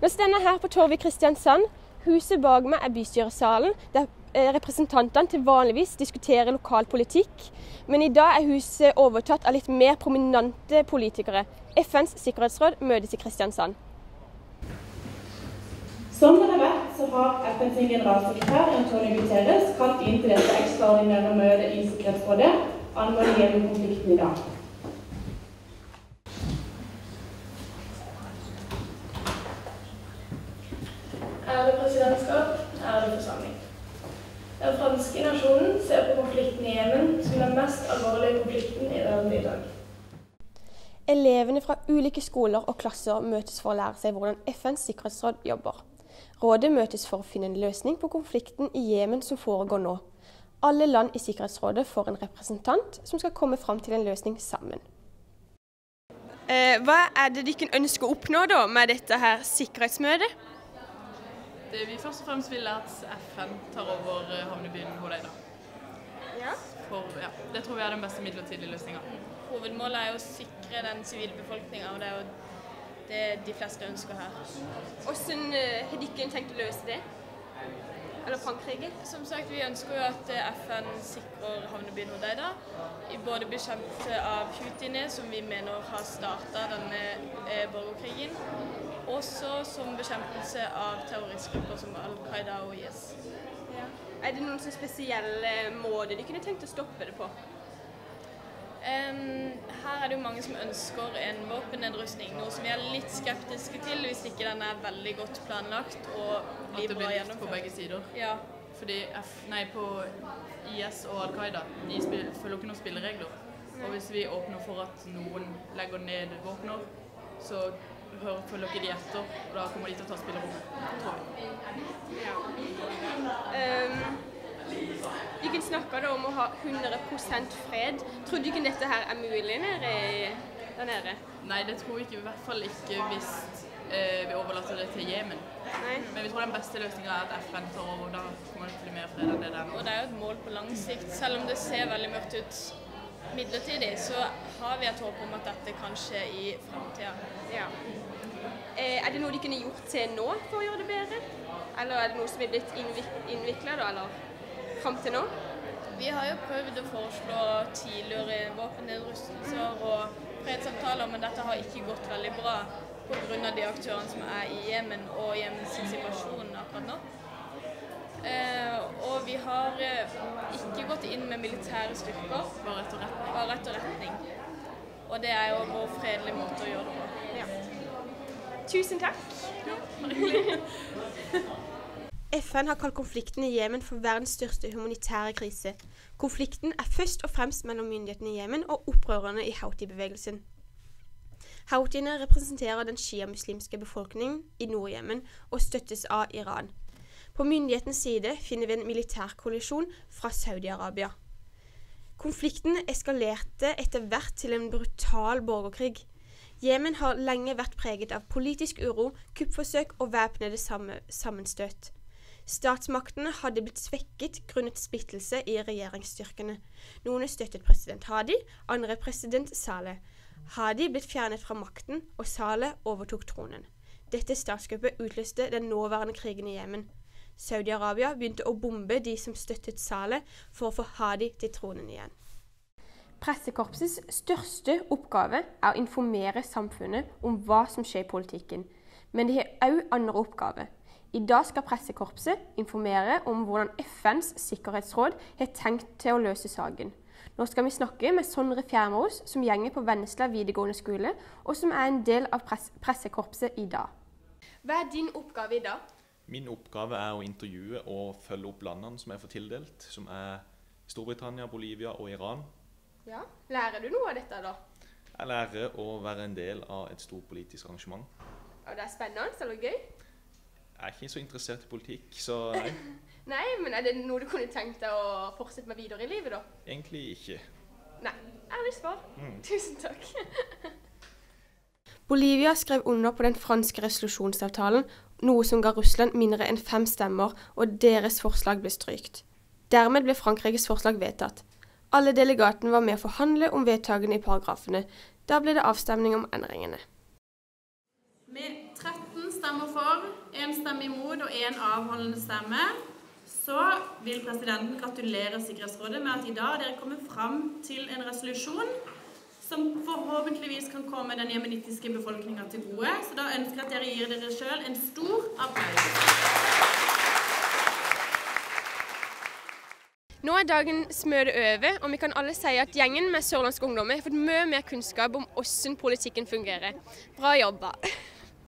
Nå står jeg her på torvet i Kristiansand. Huset bak meg er bystyresalen, der eh, representantene til vanligvis diskuterer lokal politikk. Men i dag er huset overtatt av litt mer prominente politikere. FNs sikkerhetsråd møtes i Kristiansand. Som dere vet, så har FNs generalsekretær Antonio Guterres kalt inn til dette ekstraordinære møtet i Sikkerhetsrådet angående Jemen-konflikten i dag. Ærede presidentskap, ærede forsamling. Den franske nasjonen ser på konflikten i Jemen som den mest alvorlige konflikten i verden i dag. Elevene fra ulike skoler og klasser møtes for å lære seg hvordan FNs sikkerhetsråd jobber. Rådet møtes for å finne en løsning på konflikten i Jemen som foregår nå. Alle land i Sikkerhetsrådet får en representant som skal komme fram til en løsning sammen. Eh, hva er det dere ønsker å oppnå da med dette her sikkerhetsmøtet? Det vi først og fremst vil, er at FN tar over eh, havnebyen Hodeida. Ja. For, ja, det tror vi er den beste midlertidige løsninga. Hovedmålet er å sikre den sivile befolkninga, og det er jo det de fleste ønsker her. Hvordan eh, har dere tenkt å løse det? Eller Frankrike? Som sagt, vi ønsker jo at eh, FN sikrer havnebyen Hodeida. Både bekjent av houthiene, som vi mener har starta denne eh, borgerkrigen, også som bekjempelse av terroristgrupper som Al Qaida og IS. Ja. Er det noen spesielle måter de kunne tenkt å stoppe det på? Her er det jo mange som ønsker en våpennedrustning, noe som vi er litt skeptiske til hvis ikke den er veldig godt planlagt og blir At det blir likt på begge sider. Ja, Fordi F, nei, på IS og Al Qaida de spil, følger ikke noen spilleregler. Og hvis vi åpner for at noen legger ned våpner, så følger ikke de etter, og da kommer de til å ta spillerommet, tror jeg. Um, snakka om å ha 100% fred. Tror du ikke dette her er mulig nede der nede? Nei, det tror vi ikke, i hvert fall ikke hvis eh, vi overlater det til Jemen. Men vi tror den beste løsninga er at FN tar over. Da kommer det til å bli mer fred enn det der nå. og det er jo et mål på lang sikt. Selv om det ser veldig mørkt ut midlertidig, så har vi et håp om at dette kan skje i framtida. Ja. Eh, er det noe de kunne gjort til nå for å gjøre det bedre? Eller er det noe som er blitt innvikla da, eller fram til nå? Vi har jo prøvd å foreslå tidligere våpennedrustelser og fredsavtaler, men dette har ikke gått veldig bra pga. de aktørene som er i Jemen og Jemens situasjon akkurat nå. Eh, og vi har eh, ikke gått inn med militære styrker, Bare rett. bare etterretning. Og det er jo vår fredelige måte å gjøre det på. Ja. Tusen takk. FN har kalt konflikten i Jemen for verdens største humanitære krise. Konflikten er først og fremst mellom myndighetene i Jemen og opprørerne i Houthi-bevegelsen. Houthiene representerer den sjiamuslimske befolkningen i Nord-Jemen og støttes av Iran. På myndighetens side finner vi en militærkoalisjon fra Saudi-Arabia. Konflikten eskalerte etter hvert til en brutal borgerkrig. Jemen har lenge vært preget av politisk uro, kuppforsøk og væpnede sammenstøt. Statsmaktene hadde blitt svekket grunnet splittelse i regjeringsstyrkene. Noen støttet president Hadi, andre president Saleh. Hadi ble fjernet fra makten, og Saleh overtok tronen. Dette statskuppet utløste den nåværende krigen i Jemen. Saudi-Arabia begynte å bombe de som støttet Saleh, for å få Hadi til tronen igjen. Pressekorpsets største oppgave er å informere samfunnet om hva som skjer i politikken. Men de har òg andre oppgaver. I dag skal pressekorpset informere om hvordan FNs sikkerhetsråd har tenkt til å løse saken. Nå skal vi snakke med Sondre Fjærmos, som gjenger på Vennesla videregående skole, og som er en del av press pressekorpset i dag. Hva er din oppgave i dag? Min oppgave er å intervjue og følge opp landene som jeg får tildelt, som er Storbritannia, Bolivia og Iran. Ja. Lærer du noe av dette, da? Jeg lærer å være en del av et stort politisk arrangement. Og det er spennende eller gøy? Er ikke så interessert i politikk, så nei, Nei, men er det noe du kunne tenkt deg å fortsette med videre i livet, da? egentlig ikke. Nei. Ærlig svar. Tusen takk. Bolivia skrev under på den franske resolusjonsavtalen, noe som ga Russland mindre enn fem stemmer, og deres forslag ble strykt. Dermed ble Frankrikes forslag vedtatt. Alle delegatene var med å forhandle om vedtakene i paragrafene. Da ble det avstemning om endringene. Med 13 stemmer for, én stemme imot og én avholdende stemme, så vil presidenten gratulere Sikkerhetsrådet med at i dag dere kommer fram til en resolusjon som forhåpentligvis kan komme den jemenittiske befolkninga til gode. Så da ønsker jeg at dere gir dere sjøl en stor applaus. Nå er dagens møte over, og vi kan alle si at gjengen med sørlandske ungdommer har fått mye mer kunnskap om hvordan politikken fungerer. Bra jobba.